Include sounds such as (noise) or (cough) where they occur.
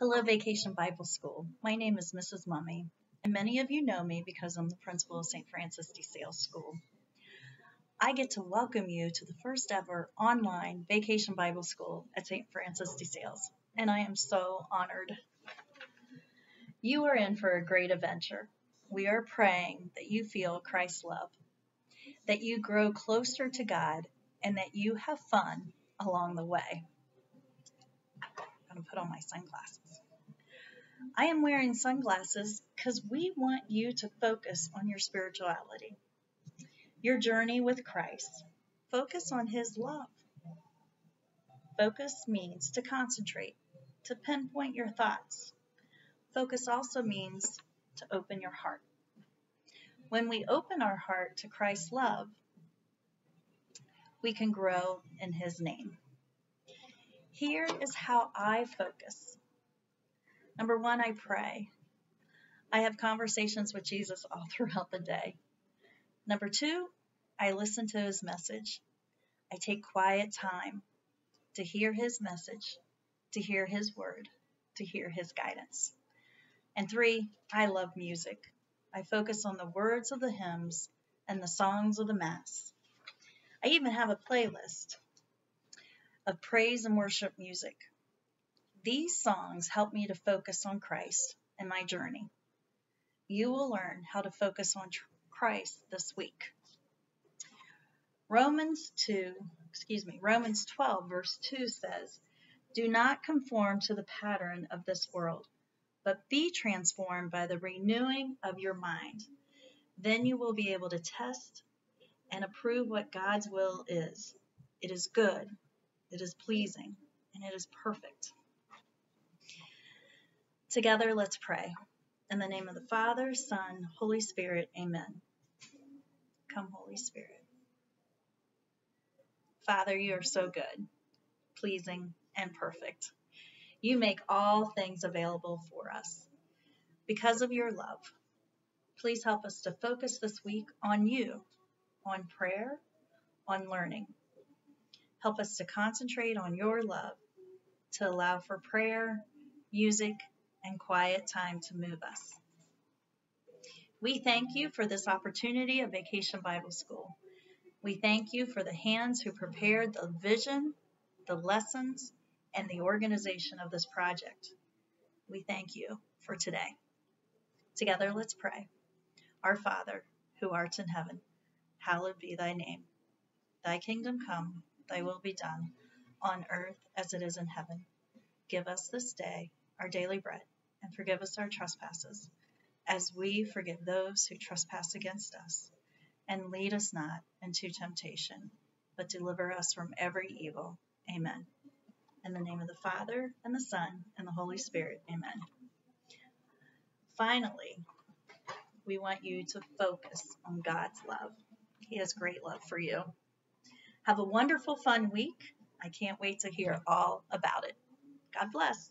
Hello, Vacation Bible School. My name is Mrs. Mummy, and many of you know me because I'm the principal of St. Francis de Sales School. I get to welcome you to the first ever online Vacation Bible School at St. Francis de Sales, and I am so honored. You are in for a great adventure. We are praying that you feel Christ's love, that you grow closer to God, and that you have fun along the way. I'm going to put on my sunglasses. I am wearing sunglasses because we want you to focus on your spirituality, your journey with Christ. Focus on His love. Focus means to concentrate, to pinpoint your thoughts. Focus also means to open your heart. When we open our heart to Christ's love, we can grow in His name. Here is how I focus Number one, I pray. I have conversations with Jesus all (laughs) throughout the day. Number two, I listen to his message. I take quiet time to hear his message, to hear his word, to hear his guidance. And three, I love music. I focus on the words of the hymns and the songs of the Mass. I even have a playlist of praise and worship music. These songs help me to focus on Christ and my journey. You will learn how to focus on Christ this week. Romans 2, excuse me, Romans 12 verse 2 says, "Do not conform to the pattern of this world, but be transformed by the renewing of your mind. Then you will be able to test and approve what God's will is. It is good, it is pleasing, and it is perfect." Together, let's pray. In the name of the Father, Son, Holy Spirit, amen. Come, Holy Spirit. Father, you are so good, pleasing, and perfect. You make all things available for us. Because of your love, please help us to focus this week on you, on prayer, on learning. Help us to concentrate on your love, to allow for prayer, music, and quiet time to move us. We thank you for this opportunity of Vacation Bible School. We thank you for the hands who prepared the vision, the lessons, and the organization of this project. We thank you for today. Together, let's pray. Our Father, who art in heaven, hallowed be thy name. Thy kingdom come, thy will be done, on earth as it is in heaven. Give us this day our daily bread and forgive us our trespasses, as we forgive those who trespass against us. And lead us not into temptation, but deliver us from every evil. Amen. In the name of the Father, and the Son, and the Holy Spirit. Amen. Finally, we want you to focus on God's love. He has great love for you. Have a wonderful, fun week. I can't wait to hear all about it. God bless.